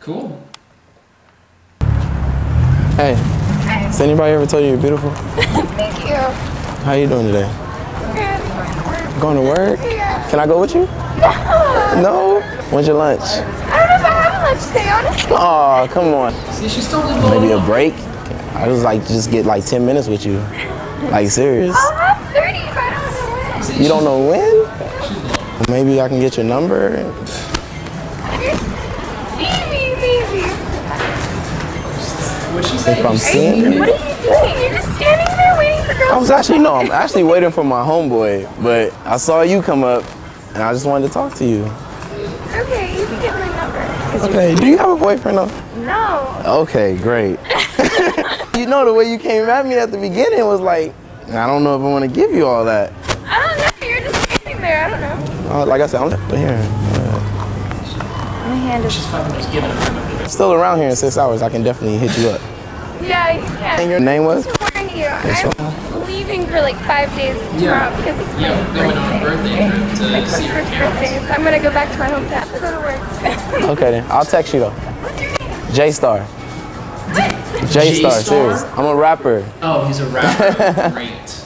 Cool. Hey, has anybody ever told you you're beautiful? Thank you. How you doing today? Good. Going to work? Can I go with you? No? no? When's your lunch? I don't know if I have a lunch today, honestly. Oh, come on. See, she's still just Maybe a break? I just like just get like 10 minutes with you. Like serious. I'll have 30 if I don't know when. You don't know when? Maybe I can get your number. You're seeing. What'd she say? If I'm seeing you. What are you doing? You're just standing there waiting for girls. I was actually no, I'm actually waiting for my homeboy, but I saw you come up and I just wanted to talk to you. Okay, you can get my number. Okay, do you have a boyfriend though? No. Okay, great. you know the way you came at me at the beginning was like, I don't know if I want to give you all that. I don't know. You're just standing there. I don't know. Uh, like I said, I'm here. My hand is. fucking just giving her. I'm still around here in six hours. I can definitely hit you up. Yeah, you And your name was? You, I'm leaving for like five days tomorrow because it's my Yeah, going on a birthday trip to Like see my first birthday, so I'm gonna go back to my hometown to go to work. Okay then. I'll text you though. What's your name? J Star, J-Star? serious. I'm a rapper. Oh, he's a rapper. Great.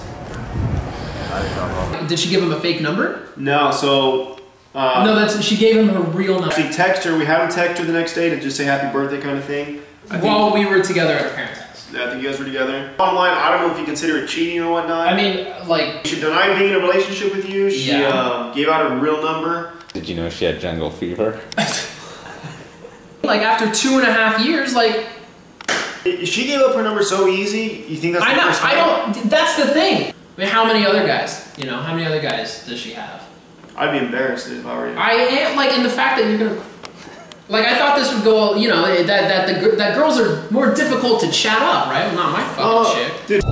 Did she give him a fake number? No, so uh, No, that's she gave him her real number actually text her. We had him text her the next day to just say happy birthday kind of thing. I think, while we were together at the parents' house. I think you guys were together. Online, I don't know if you consider it cheating or whatnot. I mean, like, she denied being in a relationship with you. She Yeah. um, gave out her real number. Did you know she had jungle fever? like after two and a half years, like She gave up her number so easy. You think that's I the know, first I don't. That's the thing. Mean, how many other guys? You know, how many other guys does she have? I'd be embarrassed if I were you. I am like in the fact that you're gonna. Like I thought this would go, you know, eh, that that the that girls are more difficult to chat up, right? Not my fucking Oh, chick. dude.